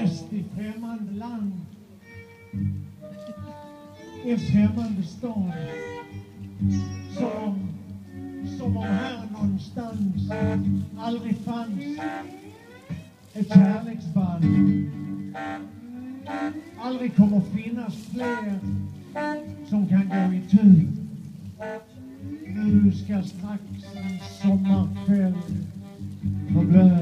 gäst i främmande land. En främmande stad. Som, som om här någonstans aldrig fanns ett kärleksband. Aldrig kommer finnas fler som kan gå i tur. Nu ska strax en sommarkväll förblöda